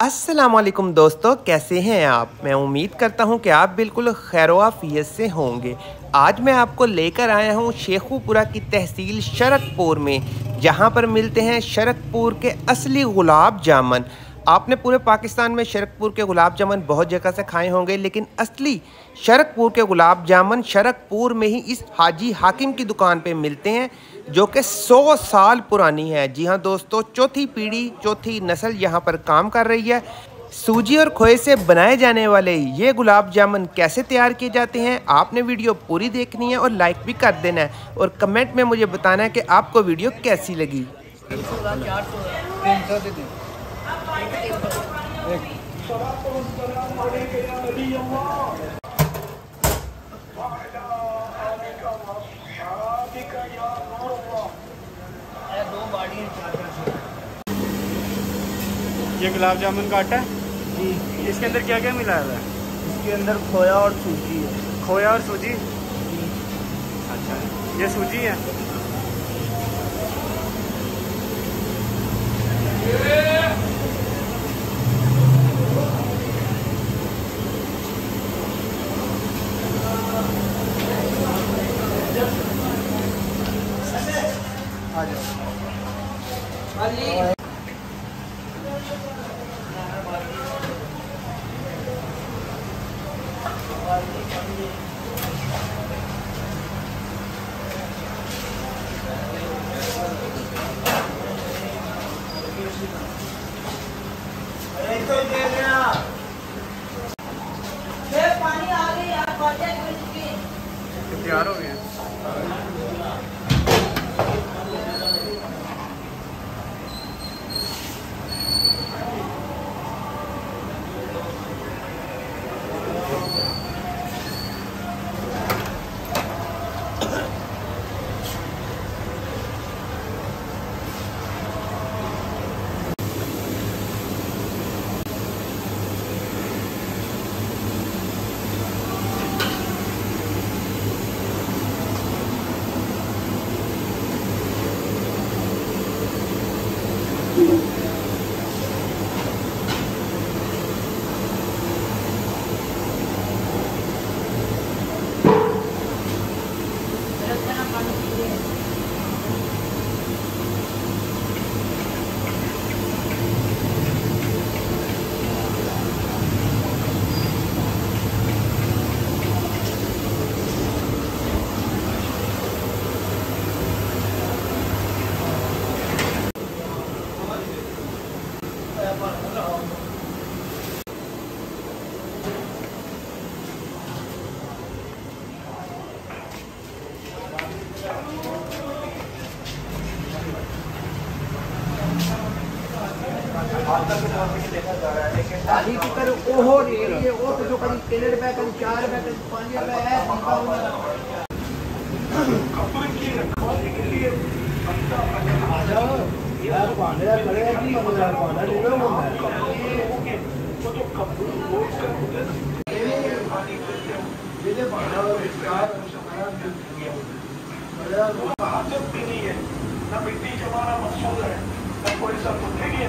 असलम दोस्तों, कैसे हैं आप? मैं उम्मीद करता हूँ कि आप बिल्कुल खैरवाफियत से होंगे। आज मैं आपको लेकर आया हूँ शेखुपुरा की तहसील शरकपुर में, जहाँ पर मिलते हैं शरकपुर के असली गुलाब जामुन। आपने पूरे पाकिस्तान में शरकपुर के गुलाब जामुन बहुत जगह से खाए होंगे, लेकिन असली शरकपुर के गुलाब जामुन शरकपुर में ही इस हाजी हाकिम की दुकान पे मिलते हैं, जो कि 100 साल पुरानी है। जी हाँ दोस्तों, चौथी पीढ़ी, चौथी नस्ल यहाँ पर काम कर रही है। सूजी और खोए से बनाए जाने वाले ये गुलाब जामुन कैसे तैयार किए जाते हैं, आपने वीडियो पूरी देखनी है और लाइक भी कर देना है और कमेंट में मुझे बताना है कि आपको वीडियो कैसी लगी। ये गुलाब जामुन का आटा? है जी। इसके अंदर क्या क्या मिला हुआ है? इसके अंदर खोया और सूजी है। खोया और सूजी? अच्छा। ये सूजी है आ जाओ पानी आ गई आप तैयार हो गए दादी की कर ओहो रे ये ओ तो जो कभी 3 रुपए कभी 4 रुपए कभी 5 रुपए है दीपा हुआ आ जाओ यार भांडे खड़े कि मगर भांडा ले लो ये भांडा हाजत भी नहीं है न मिट्टी जमाना मकसूद है न कोई सा बुद्धि है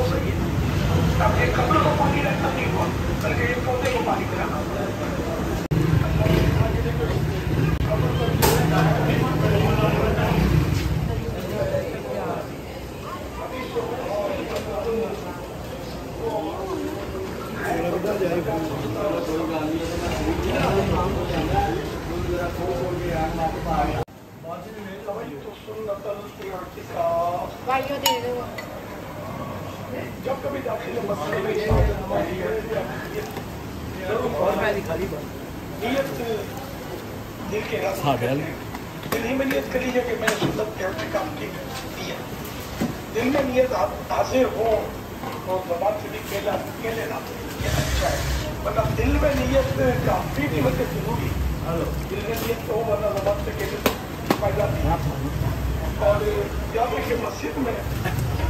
तो सही है अब एक कपड़े को पानी रहता नहीं हुआ बल्कि एक पौधे को पानी पिलाना होता है भाइयों दे दो जब कभी दाखिल मसले में शामिल हमारी है ज़रूर और मैं नियत दिल के रास्ते दिल ही। में नियत करी है कि मैं सुन्नत के काम की नियत दिल में नियत आप हाजिर हो तो जबान से भी केला के लेना ये अच्छा है वरना दिल में नीयत काफ़ी की वजह ज़रूरी है दिल में नीयत तो वरना जबान से केले फ़ायदा नहीं और याद रखिए मस्जिद में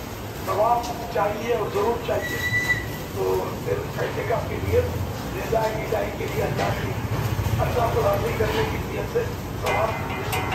सवाब चाहिए और ज़रूर चाहिए। तो फिर पैसे का नियत ले जाएगी जाएगी के लिए अल्लाह अल्लाह को राज़ी करने की नीयत से सवाब